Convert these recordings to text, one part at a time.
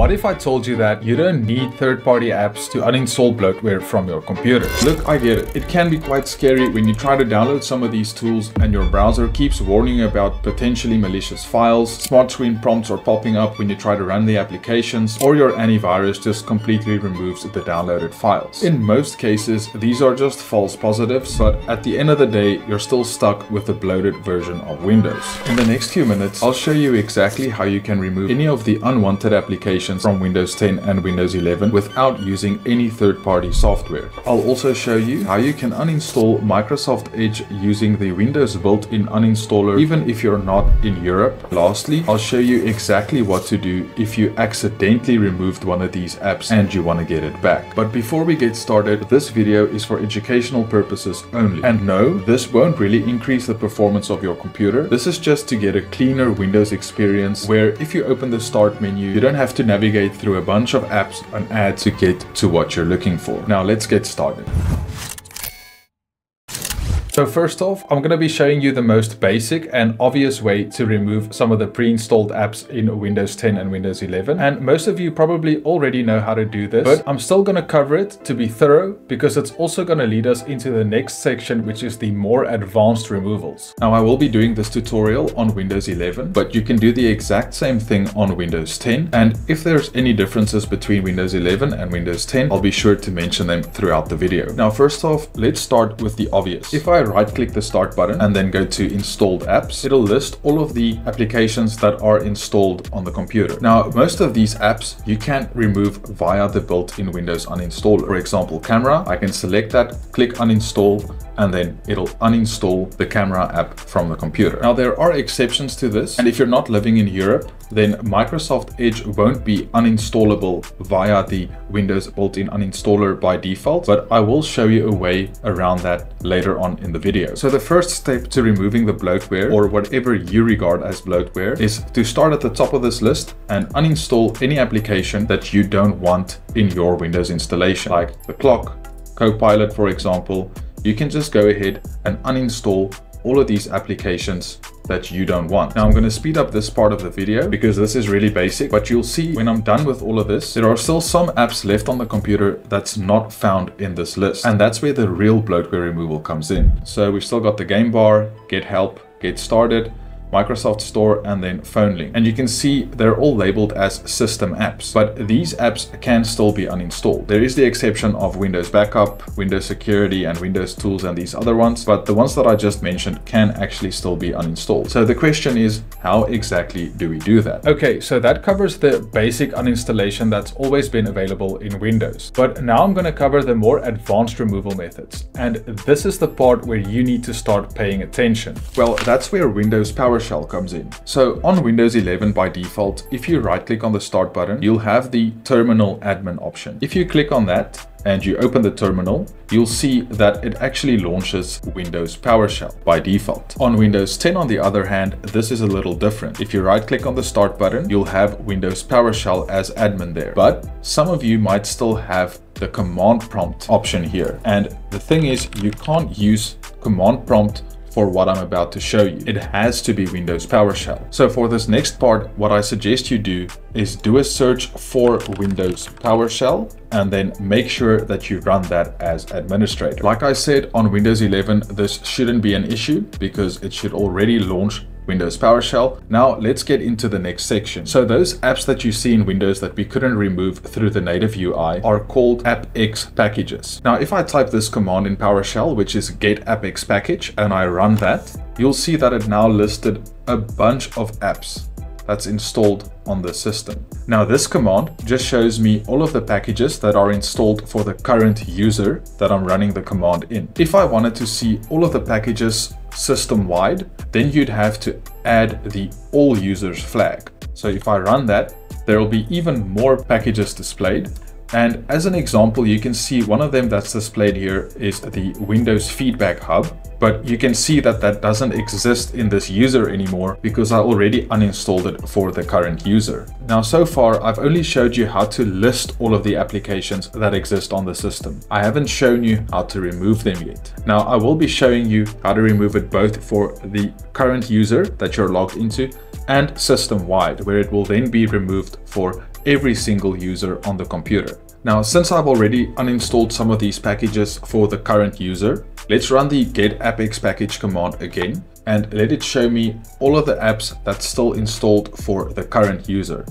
What if I told you that you don't need third-party apps to uninstall bloatware from your computer? Look, I get it. It can be quite scary when you try to download some of these tools and your browser keeps warning you about potentially malicious files, smart screen prompts are popping up when you try to run the applications, or your antivirus just completely removes the downloaded files. In most cases, these are just false positives, but at the end of the day, you're still stuck with the bloated version of Windows. In the next few minutes, I'll show you exactly how you can remove any of the unwanted applications applications from Windows 10 and Windows 11 without using any third-party software. I'll also show you how you can uninstall Microsoft Edge using the Windows built-in uninstaller even if you're not in Europe. Lastly, I'll show you exactly what to do if you accidentally removed one of these apps and you want to get it back. But before we get started, this video is for educational purposes only. And no, this won't really increase the performance of your computer. This is just to get a cleaner Windows experience where if you open the start menu, you don't have to navigate through a bunch of apps and ads to get to what you're looking for. Now let's get started. So first off, I'm going to be showing you the most basic and obvious way to remove some of the pre-installed apps in Windows 10 and Windows 11. And most of you probably already know how to do this, but I'm still going to cover it to be thorough because it's also going to lead us into the next section, which is the more advanced removals. Now I will be doing this tutorial on Windows 11, but you can do the exact same thing on Windows 10. And if there's any differences between Windows 11 and Windows 10, I'll be sure to mention them throughout the video. Now, first off, let's start with the obvious. If I right click the start button and then go to installed apps, it'll list all of the applications that are installed on the computer. Now, most of these apps you can't remove via the built-in Windows uninstaller. For example, camera, I can select that, click uninstall, and then it'll uninstall the camera app from the computer. Now there are exceptions to this and if you're not living in Europe then Microsoft Edge won't be uninstallable via the Windows built-in uninstaller by default but I will show you a way around that later on in the video. So the first step to removing the bloatware or whatever you regard as bloatware is to start at the top of this list and uninstall any application that you don't want in your Windows installation like the clock, Copilot for example, you can just go ahead and uninstall all of these applications that you don't want. Now I'm going to speed up this part of the video because this is really basic, but you'll see when I'm done with all of this, there are still some apps left on the computer that's not found in this list. And that's where the real bloatware removal comes in. So we've still got the game bar, get help, get started, Microsoft Store, and then PhoneLink. And you can see they're all labeled as system apps, but these apps can still be uninstalled. There is the exception of Windows Backup, Windows Security, and Windows Tools and these other ones, but the ones that I just mentioned can actually still be uninstalled. So the question is, how exactly do we do that? Okay, so that covers the basic uninstallation that's always been available in Windows. But now I'm going to cover the more advanced removal methods. And this is the part where you need to start paying attention. Well, that's where Windows Power PowerShell comes in. So on Windows 11 by default, if you right click on the start button, you'll have the terminal admin option. If you click on that, and you open the terminal, you'll see that it actually launches Windows PowerShell by default. On Windows 10, on the other hand, this is a little different. If you right click on the start button, you'll have Windows PowerShell as admin there. But some of you might still have the command prompt option here. And the thing is, you can't use command prompt for what I'm about to show you. It has to be Windows PowerShell. So for this next part, what I suggest you do is do a search for Windows PowerShell and then make sure that you run that as administrator. Like I said, on Windows 11, this shouldn't be an issue because it should already launch Windows PowerShell. Now let's get into the next section. So those apps that you see in Windows that we couldn't remove through the native UI are called AppX packages. Now if I type this command in PowerShell, which is get AppX package, and I run that, you'll see that it now listed a bunch of apps that's installed on the system. Now this command just shows me all of the packages that are installed for the current user that I'm running the command in. If I wanted to see all of the packages system-wide, then you'd have to add the all users flag. So if I run that, there will be even more packages displayed. And as an example, you can see one of them that's displayed here is the Windows Feedback Hub but you can see that that doesn't exist in this user anymore because I already uninstalled it for the current user. Now so far I've only showed you how to list all of the applications that exist on the system. I haven't shown you how to remove them yet. Now I will be showing you how to remove it both for the current user that you're logged into and system-wide where it will then be removed for every single user on the computer. Now, since I've already uninstalled some of these packages for the current user, let's run the get appx package command again and let it show me all of the apps that's still installed for the current user.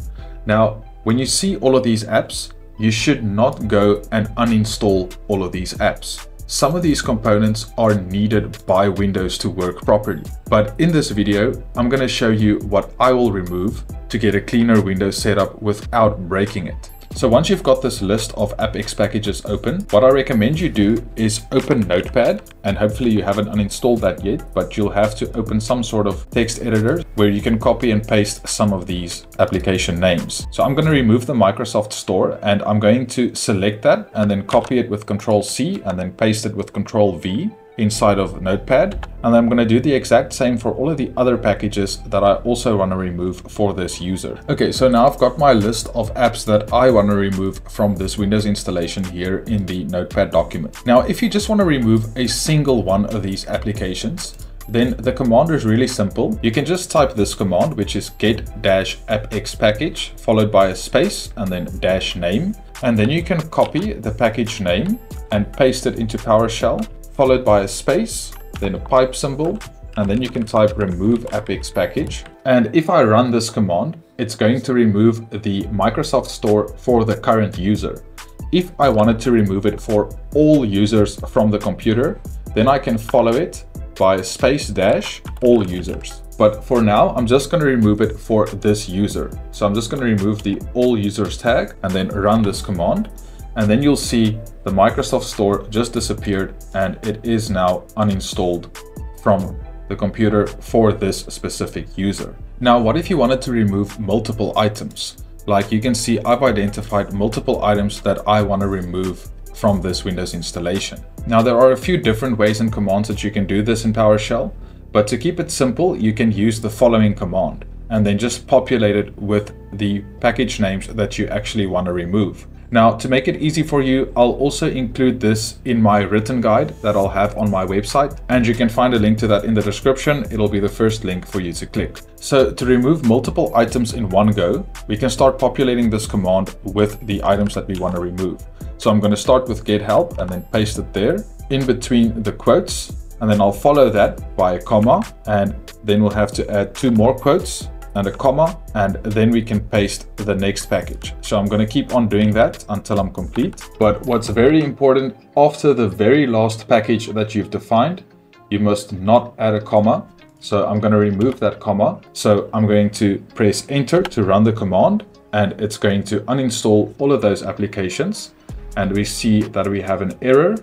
Now, when you see all of these apps, you should not go and uninstall all of these apps. Some of these components are needed by Windows to work properly. But in this video, I'm going to show you what I will remove to get a cleaner Windows setup without breaking it. So once you've got this list of AppX packages open, what I recommend you do is open Notepad, and hopefully you haven't uninstalled that yet, but you'll have to open some sort of text editor where you can copy and paste some of these application names. So I'm going to remove the Microsoft Store and I'm going to select that and then copy it with Control C and then paste it with Control V inside of Notepad. And I'm going to do the exact same for all of the other packages that I also want to remove for this user. Okay, so now I've got my list of apps that I want to remove from this Windows installation here in the Notepad document. Now, if you just want to remove a single one of these applications, then the command is really simple. You can just type this command, which is get-appx package, followed by a space and then dash name. And then you can copy the package name and paste it into PowerShell followed by a space, then a pipe symbol, and then you can type remove appx package. And if I run this command, it's going to remove the Microsoft Store for the current user. If I wanted to remove it for all users from the computer, then I can follow it by space dash all users. But for now, I'm just going to remove it for this user. So I'm just going to remove the all users tag and then run this command and then you'll see the Microsoft Store just disappeared and it is now uninstalled from the computer for this specific user. Now, what if you wanted to remove multiple items? Like you can see, I've identified multiple items that I want to remove from this Windows installation. Now, there are a few different ways and commands that you can do this in PowerShell, but to keep it simple, you can use the following command and then just populate it with the package names that you actually want to remove. Now, to make it easy for you, I'll also include this in my written guide that I'll have on my website, and you can find a link to that in the description. It'll be the first link for you to click. So to remove multiple items in one go, we can start populating this command with the items that we want to remove. So I'm going to start with get help and then paste it there in between the quotes, and then I'll follow that by a comma, and then we'll have to add two more quotes and a comma, and then we can paste the next package. So I'm going to keep on doing that until I'm complete. But what's very important, after the very last package that you've defined, you must not add a comma. So I'm going to remove that comma. So I'm going to press enter to run the command and it's going to uninstall all of those applications. And we see that we have an error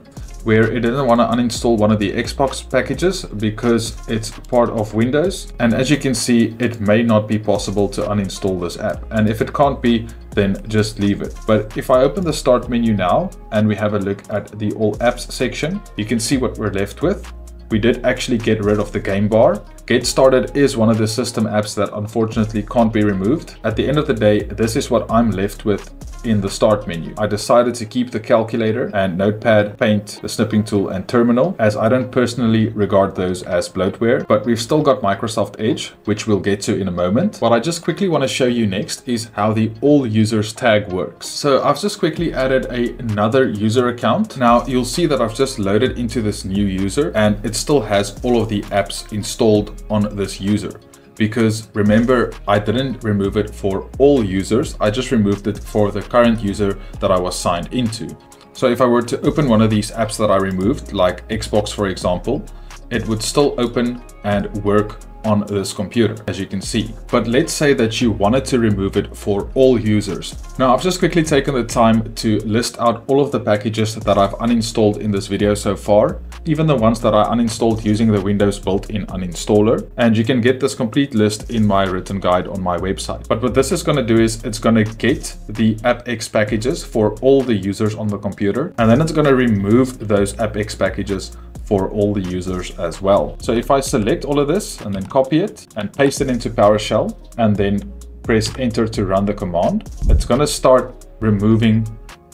where it didn't want to uninstall one of the Xbox packages because it's part of Windows. And as you can see, it may not be possible to uninstall this app. And if it can't be, then just leave it. But if I open the start menu now and we have a look at the all apps section, you can see what we're left with. We did actually get rid of the game bar. Get Started is one of the system apps that unfortunately can't be removed. At the end of the day, this is what I'm left with in the start menu. I decided to keep the calculator and notepad, paint, the snipping tool and terminal as I don't personally regard those as bloatware, but we've still got Microsoft Edge, which we'll get to in a moment. What I just quickly want to show you next is how the all users tag works. So I've just quickly added a, another user account. Now you'll see that I've just loaded into this new user and it still has all of the apps installed on this user because remember I didn't remove it for all users I just removed it for the current user that I was signed into. So if I were to open one of these apps that I removed like Xbox for example it would still open and work on this computer, as you can see. But let's say that you wanted to remove it for all users. Now, I've just quickly taken the time to list out all of the packages that I've uninstalled in this video so far, even the ones that I uninstalled using the Windows built-in uninstaller. And you can get this complete list in my written guide on my website. But what this is going to do is it's going to get the AppX packages for all the users on the computer, and then it's going to remove those AppX packages for all the users as well. So if I select all of this and then copy it and paste it into PowerShell and then press enter to run the command, it's going to start removing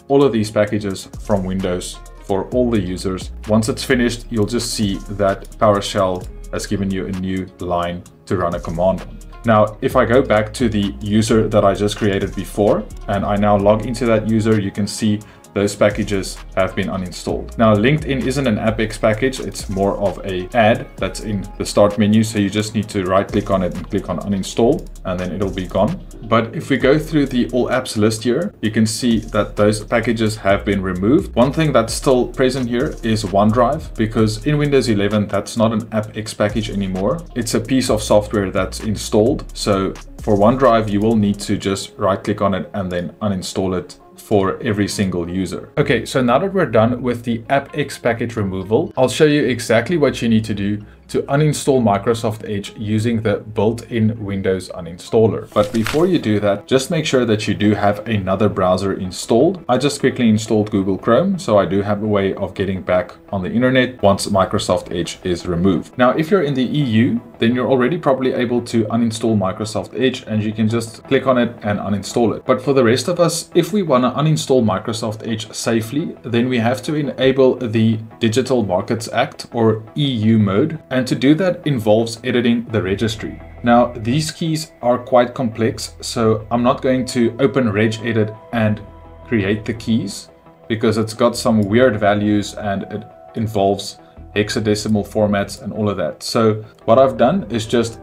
all of these packages from Windows for all the users. Once it's finished, you'll just see that PowerShell has given you a new line to run a command on. Now, if I go back to the user that I just created before, and I now log into that user, you can see those packages have been uninstalled. Now LinkedIn isn't an AppX package, it's more of a ad that's in the start menu. So you just need to right click on it and click on uninstall and then it'll be gone. But if we go through the all apps list here, you can see that those packages have been removed. One thing that's still present here is OneDrive because in Windows 11, that's not an AppX package anymore. It's a piece of software that's installed. So for OneDrive, you will need to just right click on it and then uninstall it for every single user. Okay, so now that we're done with the AppX package removal, I'll show you exactly what you need to do to uninstall Microsoft Edge using the built-in Windows uninstaller. But before you do that, just make sure that you do have another browser installed. I just quickly installed Google Chrome, so I do have a way of getting back on the internet once Microsoft Edge is removed. Now, if you're in the EU, then you're already probably able to uninstall Microsoft Edge and you can just click on it and uninstall it. But for the rest of us, if we want to uninstall Microsoft Edge safely, then we have to enable the Digital Markets Act or EU mode. And and to do that involves editing the registry. Now, these keys are quite complex, so I'm not going to open regedit and create the keys because it's got some weird values and it involves hexadecimal formats and all of that. So what I've done is just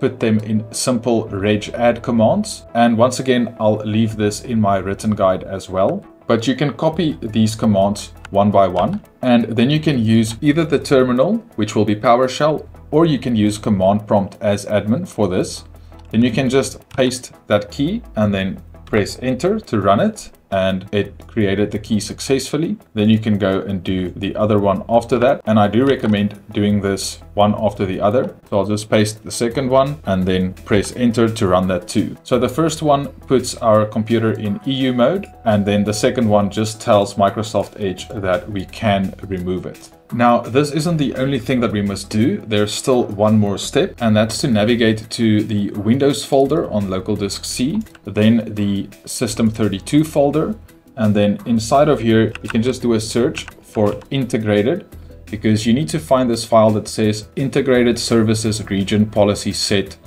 put them in simple regadd commands. And once again, I'll leave this in my written guide as well. But you can copy these commands one by one. And then you can use either the terminal, which will be PowerShell, or you can use command prompt as admin for this. Then you can just paste that key and then press enter to run it and it created the key successfully. Then you can go and do the other one after that. And I do recommend doing this one after the other. So I'll just paste the second one and then press enter to run that too. So the first one puts our computer in EU mode and then the second one just tells Microsoft Edge that we can remove it. Now, this isn't the only thing that we must do. There's still one more step, and that's to navigate to the Windows folder on local disk C, then the System32 folder, and then inside of here, you can just do a search for integrated, because you need to find this file that says integrated services region policy set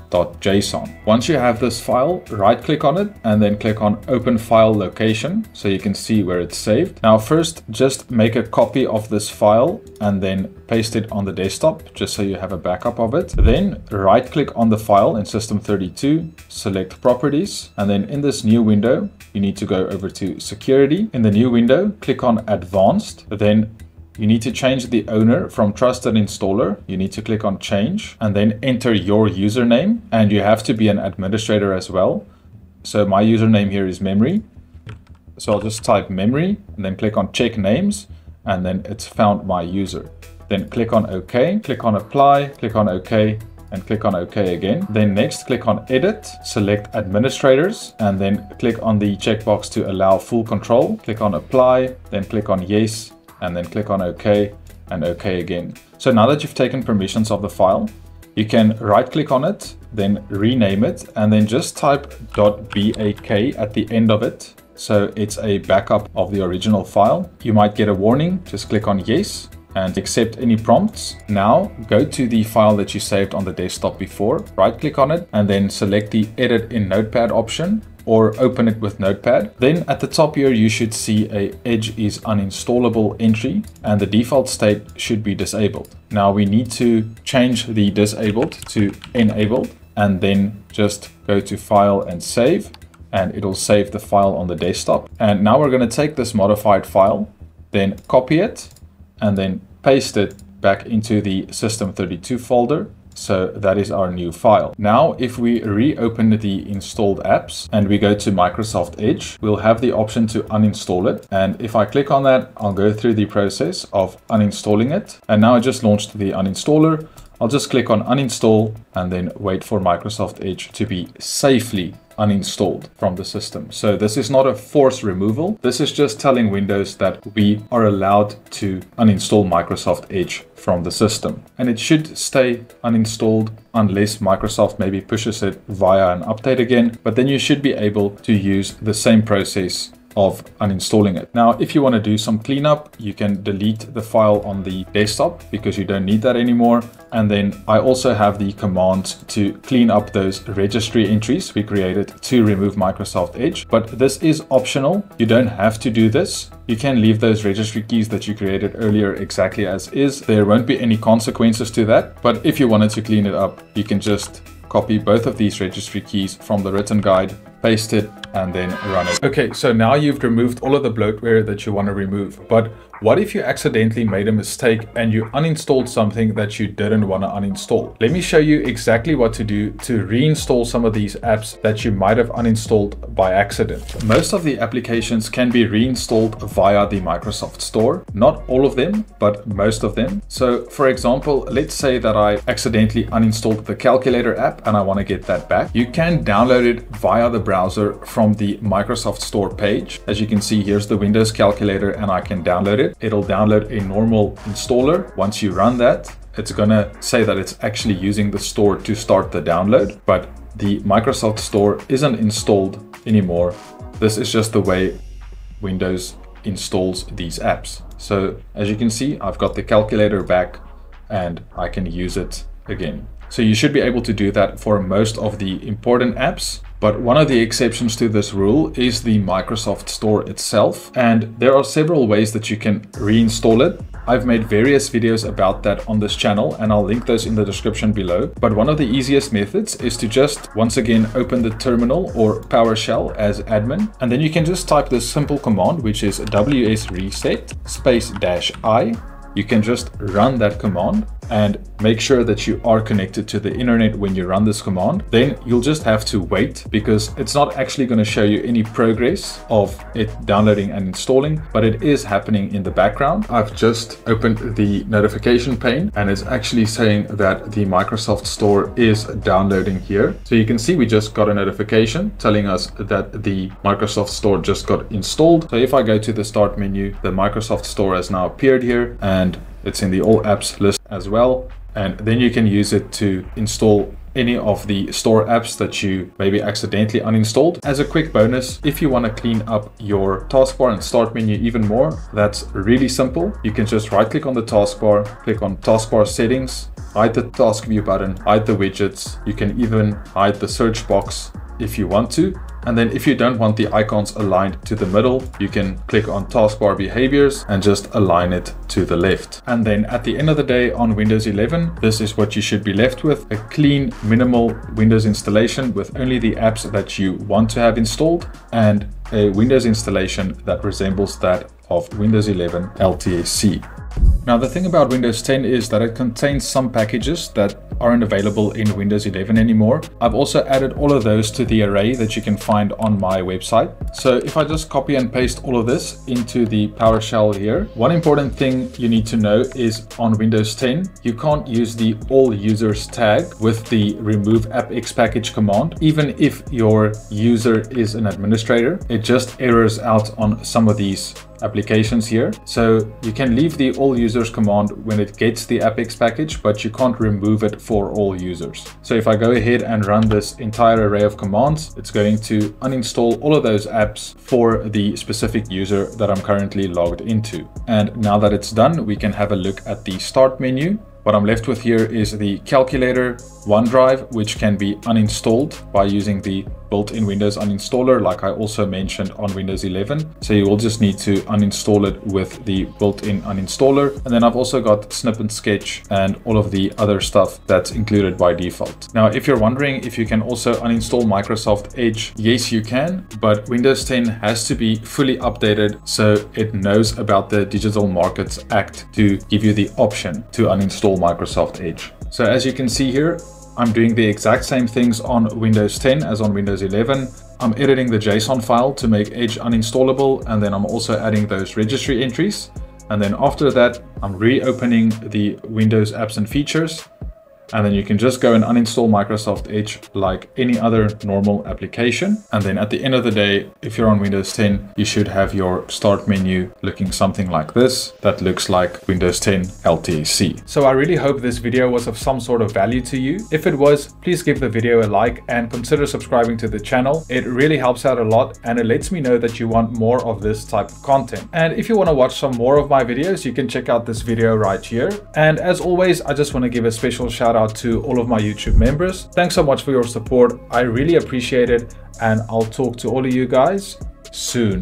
Once you have this file, right click on it and then click on open file location so you can see where it's saved. Now first just make a copy of this file and then paste it on the desktop just so you have a backup of it. Then right click on the file in system32, select properties and then in this new window you need to go over to security. In the new window click on advanced then you need to change the owner from trusted installer. You need to click on change and then enter your username. And you have to be an administrator as well. So my username here is memory. So I'll just type memory and then click on check names and then it's found my user. Then click on OK, click on apply, click on OK and click on OK again. Then next click on edit, select administrators and then click on the checkbox to allow full control. Click on apply, then click on yes and then click on OK and OK again. So now that you've taken permissions of the file, you can right click on it, then rename it, and then just type .bak at the end of it. So it's a backup of the original file. You might get a warning, just click on yes and accept any prompts. Now go to the file that you saved on the desktop before, right click on it and then select the edit in notepad option or open it with Notepad. Then at the top here, you should see a Edge is uninstallable entry and the default state should be disabled. Now we need to change the disabled to enabled and then just go to file and save and it'll save the file on the desktop. And now we're going to take this modified file, then copy it and then paste it back into the system32 folder so that is our new file. Now, if we reopen the installed apps and we go to Microsoft Edge, we'll have the option to uninstall it. And if I click on that, I'll go through the process of uninstalling it. And now I just launched the uninstaller. I'll just click on uninstall and then wait for Microsoft Edge to be safely uninstalled from the system. So this is not a force removal. This is just telling Windows that we are allowed to uninstall Microsoft Edge from the system. And it should stay uninstalled unless Microsoft maybe pushes it via an update again. But then you should be able to use the same process of uninstalling it. Now, if you want to do some cleanup, you can delete the file on the desktop because you don't need that anymore. And then I also have the command to clean up those registry entries we created to remove Microsoft Edge. But this is optional. You don't have to do this. You can leave those registry keys that you created earlier exactly as is. There won't be any consequences to that. But if you wanted to clean it up, you can just copy both of these registry keys from the written guide, paste it, and then run it. Okay, so now you've removed all of the bloatware that you want to remove, but what if you accidentally made a mistake and you uninstalled something that you didn't want to uninstall? Let me show you exactly what to do to reinstall some of these apps that you might have uninstalled by accident. Most of the applications can be reinstalled via the Microsoft Store. Not all of them, but most of them. So for example, let's say that I accidentally uninstalled the calculator app and I want to get that back. You can download it via the browser from the Microsoft Store page. As you can see, here's the Windows calculator and I can download it it'll download a normal installer. Once you run that, it's gonna say that it's actually using the store to start the download, but the Microsoft Store isn't installed anymore. This is just the way Windows installs these apps. So as you can see, I've got the calculator back and I can use it again. So you should be able to do that for most of the important apps. But one of the exceptions to this rule is the Microsoft Store itself. And there are several ways that you can reinstall it. I've made various videos about that on this channel and I'll link those in the description below. But one of the easiest methods is to just once again open the terminal or PowerShell as admin. And then you can just type this simple command, which is ws reset space dash i. You can just run that command and make sure that you are connected to the internet when you run this command. Then you'll just have to wait because it's not actually going to show you any progress of it downloading and installing, but it is happening in the background. I've just opened the notification pane and it's actually saying that the Microsoft Store is downloading here. So you can see we just got a notification telling us that the Microsoft Store just got installed. So if I go to the start menu, the Microsoft Store has now appeared here and it's in the all apps list as well. And then you can use it to install any of the store apps that you maybe accidentally uninstalled. As a quick bonus, if you want to clean up your taskbar and start menu even more, that's really simple. You can just right click on the taskbar, click on taskbar settings, hide the task view button, hide the widgets. You can even hide the search box if you want to. And then if you don't want the icons aligned to the middle, you can click on taskbar behaviors and just align it to the left. And then at the end of the day on Windows 11, this is what you should be left with. A clean, minimal Windows installation with only the apps that you want to have installed and a Windows installation that resembles that of Windows 11 LTSC. Now the thing about Windows 10 is that it contains some packages that aren't available in Windows 11 anymore. I've also added all of those to the array that you can find on my website. So if I just copy and paste all of this into the PowerShell here, one important thing you need to know is on Windows 10, you can't use the all users tag with the remove appx package command, even if your user is an administrator. It just errors out on some of these applications here. So you can leave the all users command when it gets the appx package, but you can't remove it for all users. So if I go ahead and run this entire array of commands, it's going to uninstall all of those apps for the specific user that I'm currently logged into. And now that it's done, we can have a look at the start menu what I'm left with here is the calculator OneDrive, which can be uninstalled by using the built-in Windows uninstaller, like I also mentioned on Windows 11. So you will just need to uninstall it with the built-in uninstaller. And then I've also got Snip and Sketch and all of the other stuff that's included by default. Now, if you're wondering if you can also uninstall Microsoft Edge, yes, you can, but Windows 10 has to be fully updated so it knows about the Digital Markets Act to give you the option to uninstall Microsoft Edge. So as you can see here, I'm doing the exact same things on Windows 10 as on Windows 11. I'm editing the JSON file to make Edge uninstallable and then I'm also adding those registry entries. And then after that, I'm reopening the Windows apps and features And then you can just go and uninstall Microsoft Edge like any other normal application. And then at the end of the day, if you're on Windows 10, you should have your start menu looking something like this. That looks like Windows 10 LTSC. So I really hope this video was of some sort of value to you. If it was, please give the video a like and consider subscribing to the channel. It really helps out a lot and it lets me know that you want more of this type of content. And if you want to watch some more of my videos, you can check out this video right here. And as always, I just want to give a special shout out to all of my YouTube members. Thanks so much for your support. I really appreciate it and I'll talk to all of you guys soon.